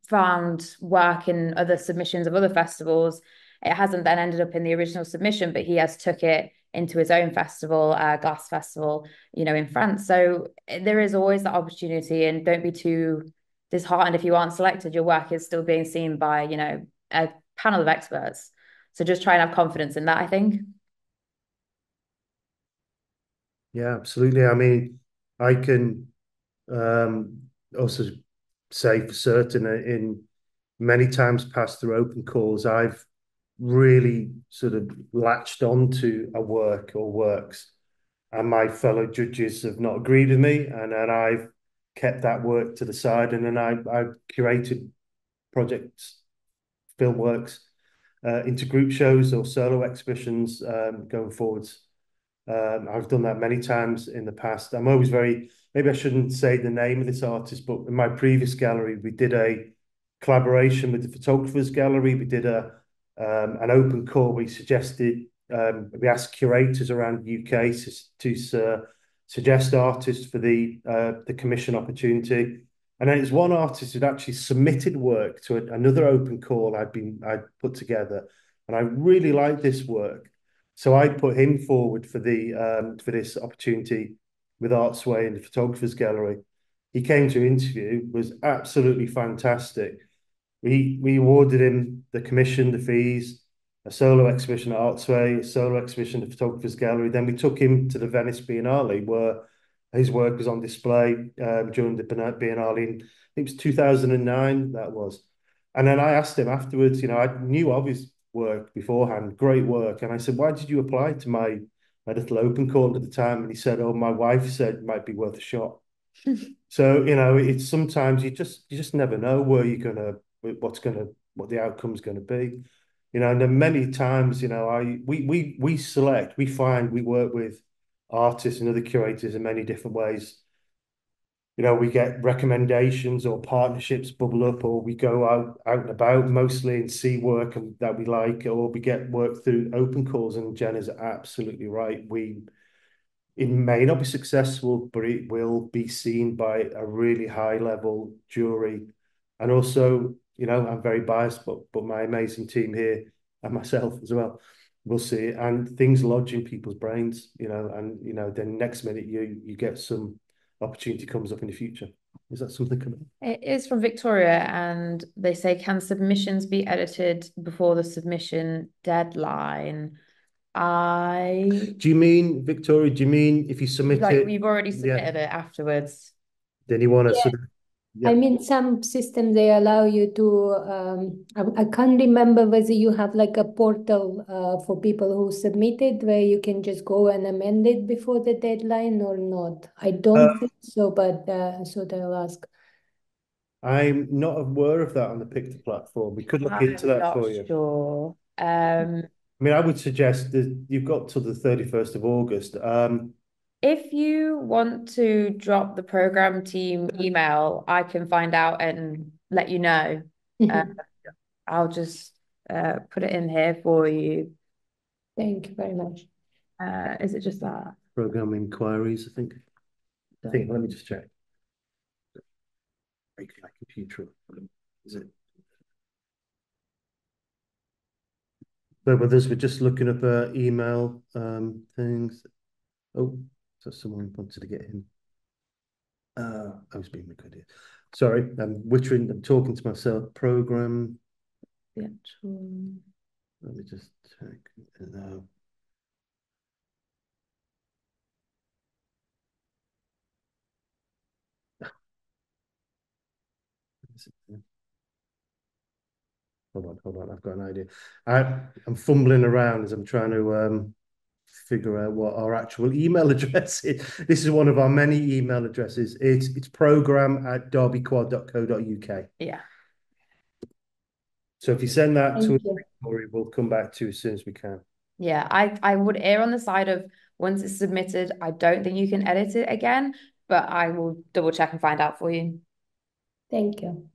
found work in other submissions of other festivals. It hasn't then ended up in the original submission, but he has took it into his own festival, uh, Glass Festival, you know, in France. So there is always that opportunity, and don't be too disheartened if you aren't selected. Your work is still being seen by, you know, a panel of experts. So just try and have confidence in that, I think. Yeah, absolutely. I mean, I can um, also say for certain in many times past through open calls, I've really sort of latched onto a work or works, and my fellow judges have not agreed with me, and then I've kept that work to the side, and then I I've curated projects, film works uh, into group shows or solo exhibitions um, going forwards. Um, I've done that many times in the past. I'm always very, maybe I shouldn't say the name of this artist, but in my previous gallery, we did a collaboration with the Photographers Gallery. We did a um, an open call. We suggested, um, we asked curators around the UK to, to uh, suggest artists for the uh, the commission opportunity. And then it's one artist who'd actually submitted work to a, another open call I'd been I'd put together, and I really liked this work. So I put him forward for the um, for this opportunity with Artsway and the Photographers Gallery. He came to interview, was absolutely fantastic. We we awarded him the commission, the fees, a solo exhibition at Artsway, a solo exhibition at the Photographers Gallery. Then we took him to the Venice Biennale where his work was on display um, during the Biennale. In, I think it was 2009, that was. And then I asked him afterwards, you know, I knew of his work beforehand, great work. And I said, why did you apply to my, my little open call at the time? And he said, oh, my wife said it might be worth a shot. so, you know, it's sometimes you just, you just never know where you're going to, what's going to, what the outcome's going to be. You know, and then many times, you know, I, we, we, we select, we find, we work with artists and other curators in many different ways. You know, we get recommendations or partnerships bubble up, or we go out out and about mostly and see work and, that we like, or we get work through open calls. And Jen is absolutely right. We it may not be successful, but it will be seen by a really high level jury. And also, you know, I'm very biased, but but my amazing team here and myself as well we'll see it. and things lodge in people's brains you know and you know then next minute you you get some opportunity comes up in the future. Is that something coming it is from victoria and they say can submissions be edited before the submission deadline? I do you mean victoria do you mean if you submit like it? we've already submitted yeah. it afterwards. Then you want to yeah. of yeah. I mean, some systems they allow you to. Um, I, I, can't remember whether you have like a portal uh, for people who submitted where you can just go and amend it before the deadline or not. I don't uh, think so, but uh, so they'll ask. I'm not aware of that on the Picter platform. We could look I'm into that for you. Sure. Um, I mean, I would suggest that you've got till the 31st of August. Um, if you want to drop the program team email, I can find out and let you know. Uh, I'll just uh, put it in here for you. Thank you very much. Uh, is it just that? Program inquiries, I think. I think, let me just check. Break my computer. Is it? So, but we're just looking up uh, email um, things. Oh, so someone wanted to get in. Uh, I was being recorded. Sorry, I'm wittering, I'm talking to myself. Program. The actual. Let me just check out. Hold on, hold on. I've got an idea. I, I'm fumbling around as I'm trying to um, figure out what our actual email address is. This is one of our many email addresses. It's it's program at derbyquad.co.uk. Yeah. So if you send that Thank to us, we'll come back to you as soon as we can. Yeah, I, I would err on the side of once it's submitted, I don't think you can edit it again, but I will double check and find out for you. Thank you.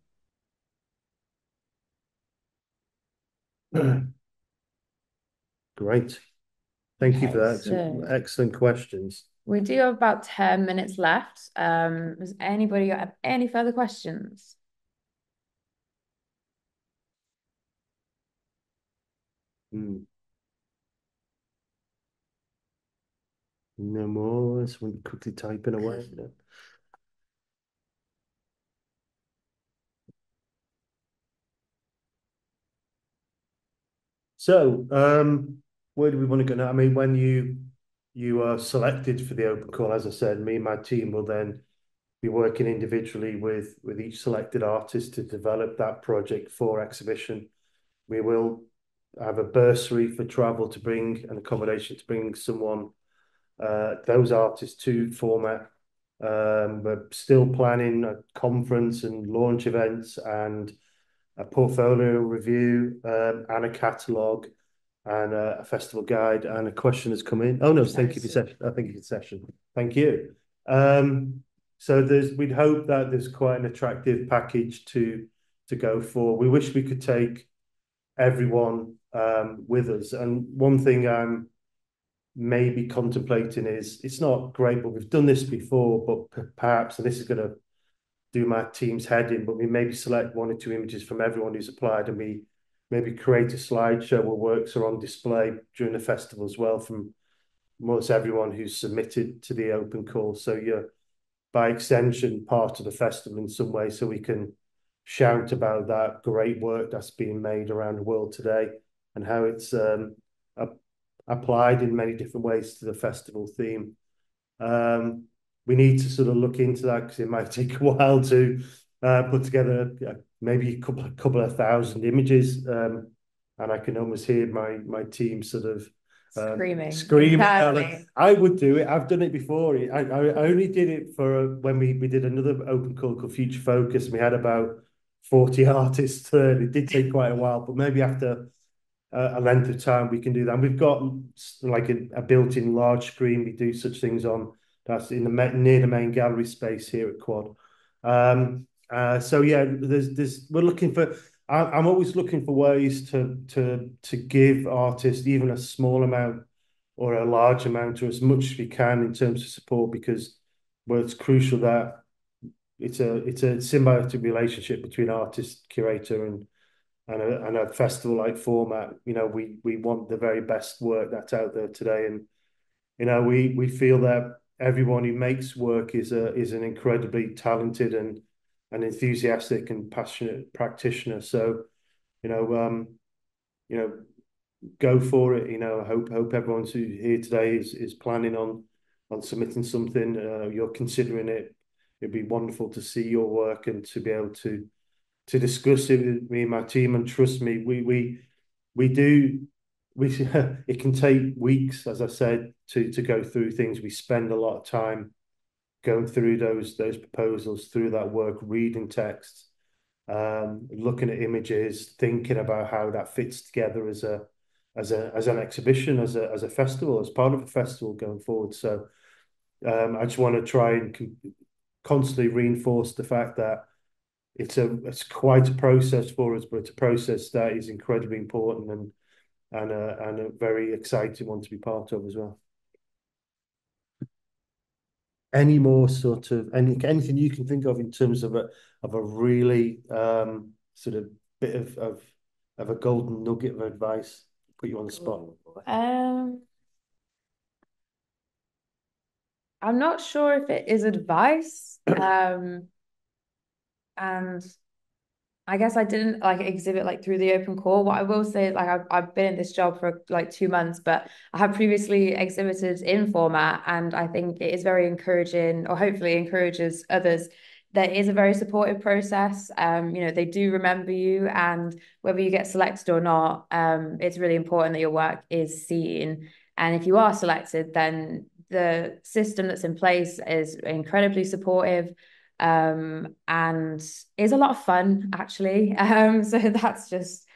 Great. Thank you for that. So- Excellent questions. We do have about 10 minutes left. Um, does anybody have any further questions? Hmm. No more. Someone quickly typing away. No. So, um, where do we want to go now? I mean, when you you are selected for the open call, as I said, me and my team will then be working individually with with each selected artist to develop that project for exhibition. We will have a bursary for travel to bring and accommodation to bring someone uh, those artists to format. Um, we're still planning a conference and launch events and a portfolio review um, and a catalogue and a, a, festival guide and a question has come in. Oh no, thank you for session. I think it's session. Thank you. Um, so there's we'd hope that there's quite an attractive package to to go for. We wish we could take everyone um, with us. And one thing I'm maybe contemplating is it's not great, but we've done this before, but perhaps, and this is going to do my team's head in, but we maybe select one or two images from everyone who's applied and we maybe create a slideshow where works are on display during the festival as well from most everyone who's submitted to the open call. So you're by extension part of the festival in some way so we can shout about that great work that's being made around the world today and how it's um, applied in many different ways to the festival theme. Um, we need to sort of look into that because it might take a while to put together uh, maybe a couple, a couple of thousand images. Um, and I can almost hear my my team sort of um, screaming. Screaming. Exactly. I would do it. I've done it before. I, I only did it for uh, when we, we did another open call called Future Focus. And we had about 40 artists. Uh, it did take quite a while, but maybe after a length of time we can do that. And we've got like a, a built-in large screen. We do such things on that's in the near the main gallery space here at Quad. Um, uh, so yeah, there's there's we're looking for. I, I'm always looking for ways to to to give artists even a small amount or a large amount or as much as we can in terms of support because well, it's crucial that it's a it's a symbiotic relationship between artist, curator, and and a, and a festival like format, you know, we we want the very best work that's out there today, and you know, we we feel that everyone who makes work is a is an incredibly talented and and enthusiastic and passionate practitioner. So, you know, um, you know, go for it. You know, I hope hope everyone who's here today is is planning on on submitting something. Uh, you're considering it. It'd be wonderful to see your work and to be able to to discuss it with me and my team. And trust me, we we we do. We it can take weeks, as I said, to to go through things. We spend a lot of time going through those those proposals, through that work, reading texts, um, looking at images, thinking about how that fits together as a as a as an exhibition, as a as a festival, as part of a festival going forward. So um, I just want to try and constantly reinforce the fact that it's a it's quite a process for us, but it's a process that is incredibly important and and a and a very exciting one to be part of as well. Any more sort of any anything you can think of in terms of a of a really um, sort of bit of of of a golden nugget of advice? Put you on the spot. Um, I'm not sure if it is advice. Um, and I guess I didn't like exhibit like through the open call. What I will say is like I've, I've been in this job for like two months, but I have previously exhibited in format and I think it is very encouraging or hopefully encourages others. There is a very supportive process. Um, you know, they do remember you and whether you get selected or not, um, it's really important that your work is seen. And if you are selected, then the system that's in place is incredibly supportive um, and is a lot of fun actually. Um, so that's just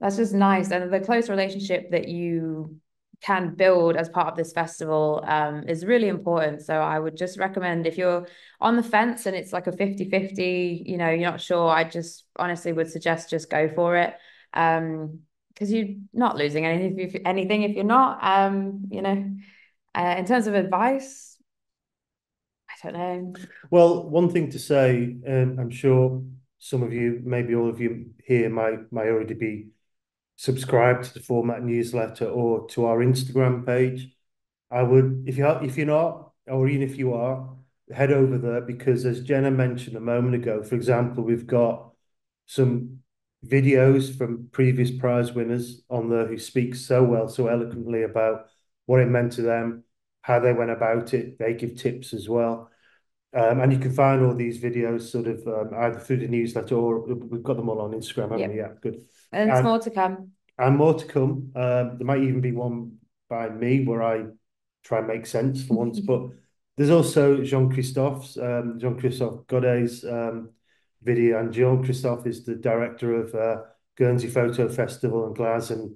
that's just nice, and the close relationship that you can build as part of this festival um, is really important. So I would just recommend if you're on the fence and it's like a 50-50, you know, you're not sure, I just honestly would suggest just go for it. Um, because you're not losing anything if, anything if you're not. Um, you know, uh, in terms of advice, Don't know. Well, one thing to say, um, I'm sure some of you, maybe all of you here, might might already be subscribed to the format newsletter or to our Instagram page. I would, if you are, if you're not, or even if you are, head over there because as Jenna mentioned a moment ago, for example, we've got some videos from previous prize winners on there who speak so well, so eloquently about what it meant to them, how they went about it. They give tips as well. Um, and you can find all these videos sort of um, either through the newsletter or we've got them all on Instagram, haven't Yep. we? Yeah, good. And there's And- more to come. And more to come. Um, there might even be one by me where I try and make sense for once. But there's also Jean-Christophe's, um, Jean-Christophe Godet's um, video. And Jean-Christophe is the director of uh, Guernsey Photo Festival in Glasgow. And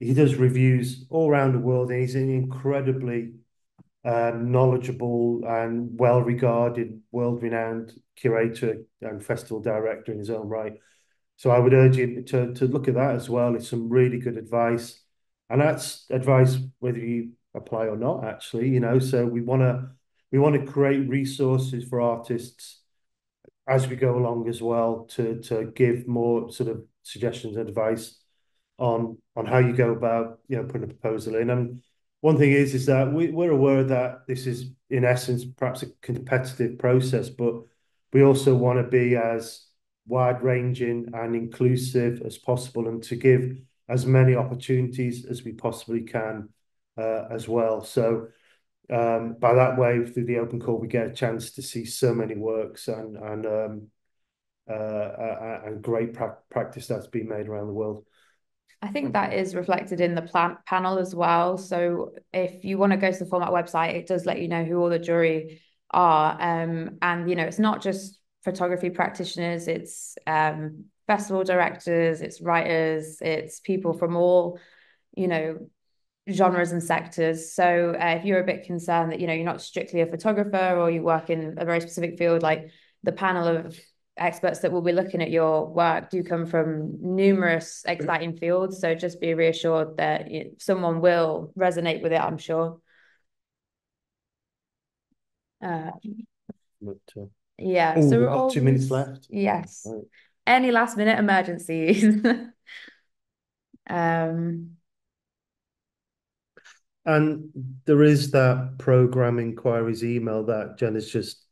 he does reviews all around the world. And he's an incredibly Um, knowledgeable and well-regarded, world-renowned curator and festival director in his own right. So I would urge you to to look at that as well. It's some really good advice, and that's advice whether you apply or not. Actually, you know, so we want to we want to create resources for artists as we go along as well to to give more sort of suggestions and advice on on how you go about you know putting a proposal in. And one thing is is that we we're aware that this is in essence perhaps a competitive process, but we also want to be as wide-ranging and inclusive as possible and to give as many opportunities as we possibly can uh, as well. So um, by that way, through the open call, we get a chance to see so many works and and um, uh, uh, and great pra practice that's been made around the world. I think that is reflected in the plan panel as well. So if you want to go to the format website, it does let you know who all the jury are. Um, and you know, it's not just photography practitioners, it's um, festival directors, it's writers, it's people from all, you know, genres and sectors. So uh, if you're a bit concerned that, you know, you're not strictly a photographer or you work in a very specific field, like the panel of experts that will be looking at your work do come from numerous exciting fields. So just be reassured that someone will resonate with it, I'm sure. Uh, uh, yeah, oh, so we've we're got two minutes left. Yes. Right. Any last minute emergencies? Um, And there is that program inquiries email that Jen has just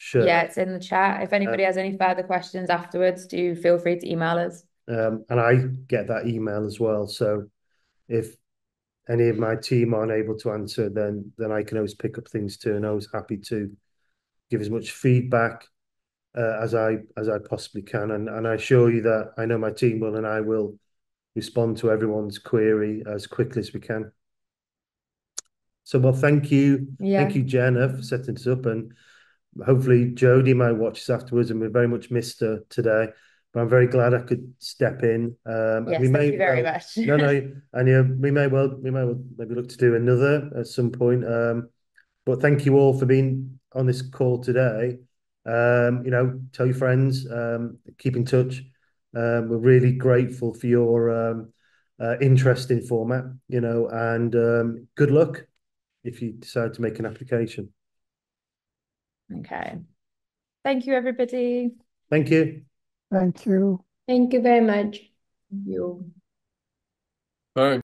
shared. yeah, it's in the chat. If anybody has any further questions afterwards, do feel free to email us. Um, and I get that email as well. So if any of my team aren't able to answer, then then I can always pick up things too, and I was happy to give as much feedback uh, as I as I possibly can. And and I assure you that I know my team will, and I will respond to everyone's query as quickly as we can. So well, thank you, Yeah. thank you, Jenna, for setting this up, and hopefully Jody might watch this afterwards, and we very much missed her today. But I'm very glad I could step in. Um, Yes, we thank may you very well- much. no, no, and yeah, we may well, we may well maybe look to do another at some point. Um, but thank you all for being on this call today. Um, you know, tell your friends, um, keep in touch. Um, we're really grateful for your um, uh, interest in format, you know, and um, good luck if you decide to make an application. Okay. Thank you, everybody. Thank you. Thank you. Thank you very much. Thank you. Bye.